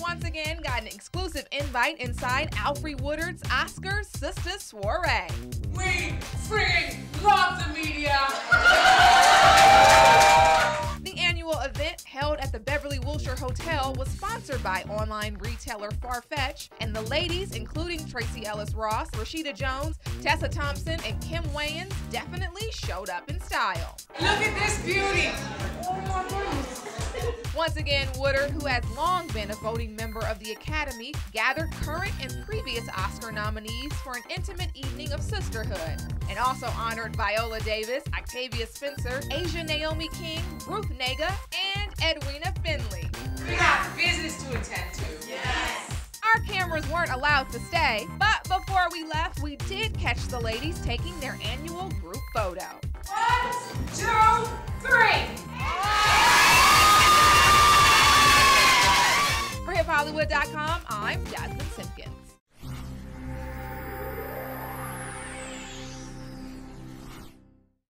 once again got an exclusive invite inside Alfre Woodard's Oscar Sister Soiree. We freaking love the media! The annual event held at the Beverly Wilshire Hotel was sponsored by online retailer Farfetch, and the ladies, including Tracee Ellis Ross, Rashida Jones, Tessa Thompson, and Kim Wayans, definitely showed up in style. Look at Once again, Woodard, who has long been a voting member of the Academy, gathered current and previous Oscar nominees for an intimate evening of sisterhood, and also honored Viola Davis, Octavia Spencer, Aja Naomi King, Ruth Negga, and Edwina Findley. We got business to attend to. Yes! Our cameras weren't allowed to stay, but before we left, we did catch the ladies taking their annual group photo. For HipHollywood.com, I'm Jasmine Simpkins.